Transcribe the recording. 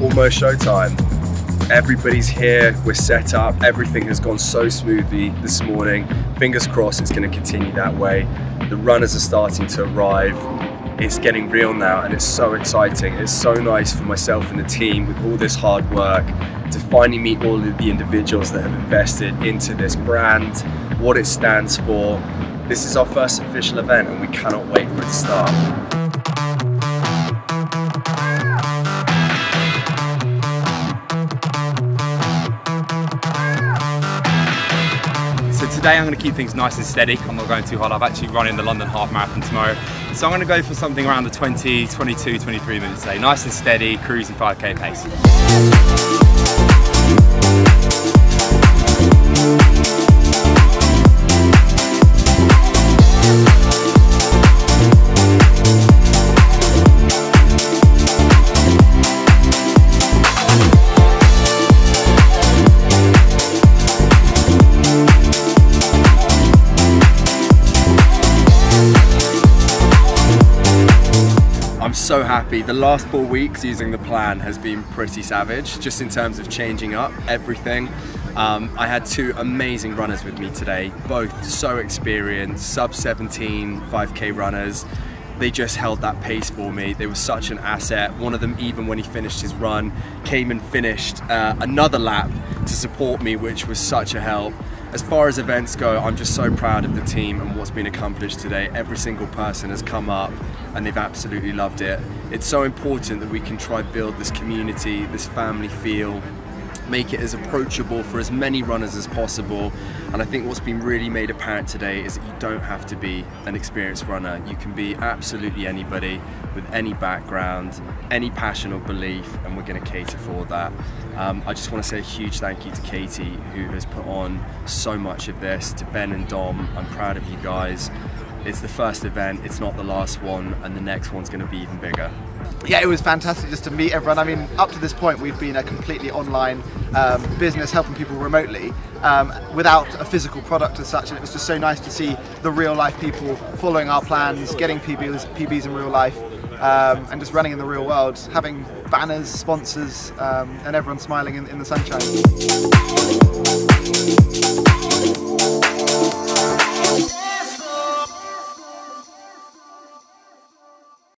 almost showtime. Everybody's here, we're set up, everything has gone so smoothly this morning. Fingers crossed it's going to continue that way. The runners are starting to arrive. It's getting real now and it's so exciting. It's so nice for myself and the team with all this hard work to finally meet all of the individuals that have invested into this brand, what it stands for. This is our first official event and we cannot wait for it to start. Today I'm going to keep things nice and steady. I'm not going too hard. I've actually run in the London Half Marathon tomorrow. So I'm going to go for something around the 20, 22, 23 minutes today. Nice and steady, cruising 5k pace. So happy. The last four weeks using the plan has been pretty savage, just in terms of changing up everything. Um, I had two amazing runners with me today, both so experienced, sub 17 5k runners. They just held that pace for me. They were such an asset. One of them, even when he finished his run, came and finished uh, another lap to support me, which was such a help. As far as events go, I'm just so proud of the team and what's been accomplished today. Every single person has come up and they've absolutely loved it. It's so important that we can try build this community, this family feel, make it as approachable for as many runners as possible. And I think what's been really made apparent today is that you don't have to be an experienced runner. You can be absolutely anybody with any background, any passion or belief, and we're going to cater for that. Um, I just want to say a huge thank you to Katie, who has put on so much of this, to Ben and Dom. I'm proud of you guys. It's the first event, it's not the last one, and the next one's going to be even bigger. Yeah, it was fantastic just to meet everyone. I mean, up to this point, we've been a completely online um, business helping people remotely um, without a physical product as such. And it was just so nice to see the real life people following our plans, getting PBs, PBs in real life, um, and just running in the real world, having banners, sponsors, um, and everyone smiling in, in the sunshine.